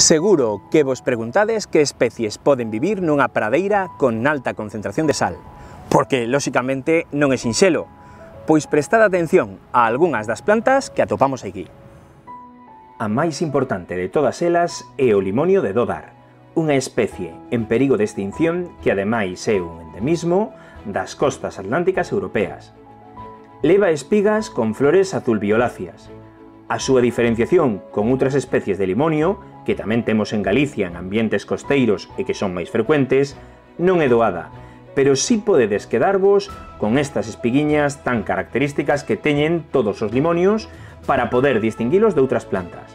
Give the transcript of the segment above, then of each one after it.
Seguro que vos preguntades que especies poden vivir nunha pradeira con alta concentración de sal, porque, lóxicamente, non é sinxelo, pois prestad atención a algunhas das plantas que atopamos aquí. A máis importante de todas elas é o limonio de Dodar, unha especie en perigo de extinción que ademais é un endemismo das costas atlánticas europeas. Leva espigas con flores azul violáceas. A súa diferenciación con outras especies de limonio que tamén temos en Galicia en ambientes costeiros e que son máis frecuentes, non é doada, pero sí podedes quedarvos con estas espiguiñas tan características que teñen todos os limonios para poder distinguilos de outras plantas.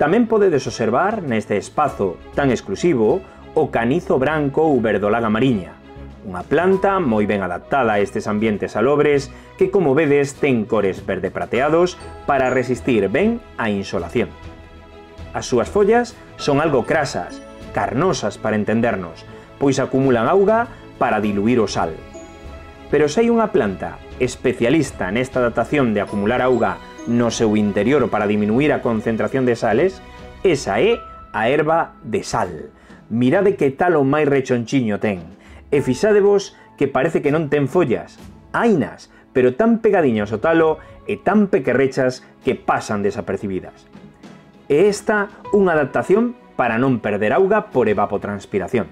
Tamén podedes observar neste espazo tan exclusivo o canizo branco ou verdolaga mariña, unha planta moi ben adaptada a estes ambientes salobres que, como vedes, ten cores verde prateados para resistir ben a insolación. As súas follas son algo crasas, carnosas para entendernos, pois acumulan auga para diluir o sal. Pero se hai unha planta especialista nesta adaptación de acumular auga no seu interior para diminuir a concentración de sales, esa é a erva de sal. Mirade que talo máis rechonchiño ten. E fixadevos que parece que non ten follas. Ainas, pero tan pegadiños o talo e tan pequerrechas que pasan desapercibidas e esta unha adaptación para non perder auga por evapotranspiración.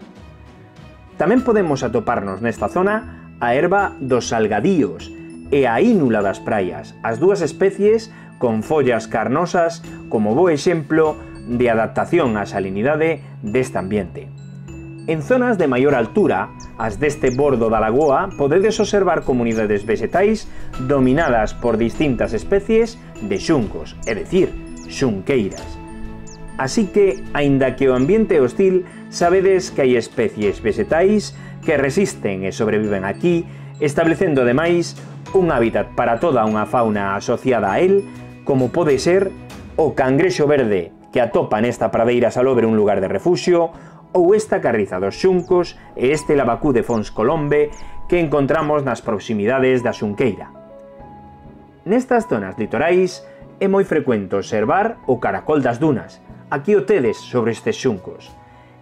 Tamén podemos atoparnos nesta zona a erva dos salgadíos e a ínula das praias, as dúas especies con follas carnosas como bo exemplo de adaptación á salinidade deste ambiente. En zonas de maior altura, as deste bordo da lagoa, podedes observar comunidades vegetais dominadas por distintas especies de xuncos, é dicir, xunqueiras. Así que, aínda que o ambiente é hostil, sabedes que hai especies vegetais que resisten e sobreviven aquí, establecendo ademais un hábitat para toda unha fauna asociada a él, como pode ser o cangrexo verde que atopa nesta pradeira salobre un lugar de refuxio, ou esta carriza dos xuncos e este lavacú de Fons Colombe que encontramos nas proximidades da xunqueira. Nestas zonas litorais, é moi frecuente observar o caracol das dunas. Aquí o tedes sobre estes xuncos.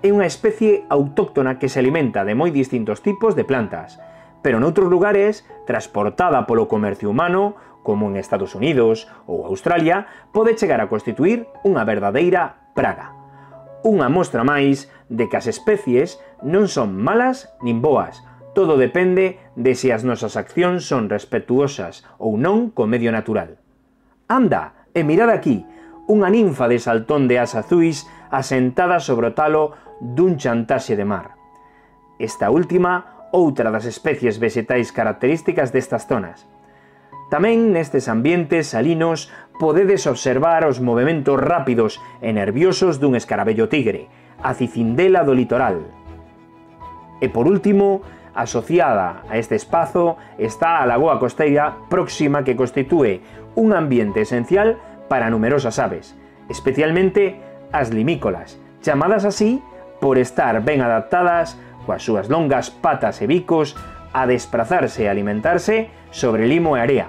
É unha especie autóctona que se alimenta de moi distintos tipos de plantas, pero noutros lugares, transportada polo comercio humano, como en Estados Unidos ou Australia, pode chegar a constituir unha verdadeira praga. Unha mostra máis de que as especies non son malas nin boas, todo depende de se as nosas accións son respetuosas ou non co medio natural. Anda, e mirad aquí, unha ninfa de saltón de as azuis asentada sobre o talo dun chantaxe de mar. Esta última, outra das especies vexetais características destas zonas. Tamén nestes ambientes salinos podedes observar os movimentos rápidos e nerviosos dun escarabello tigre, a cicindela do litoral. E por último, asociada a este espazo está a lagoa costeira próxima que constitúe un ambiente esencial para numerosas aves, especialmente as limícolas, chamadas así por estar ben adaptadas coas súas longas patas e bicos a desprazarse e alimentarse sobre limo e area.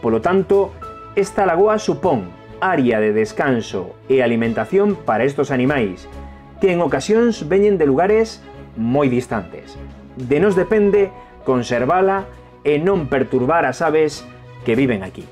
Polo tanto, esta lagoa supón área de descanso e alimentación para estos animais, que en ocasións veñen de lugares moi distantes. De nos depende conservala e non perturbar as aves que viven aquí.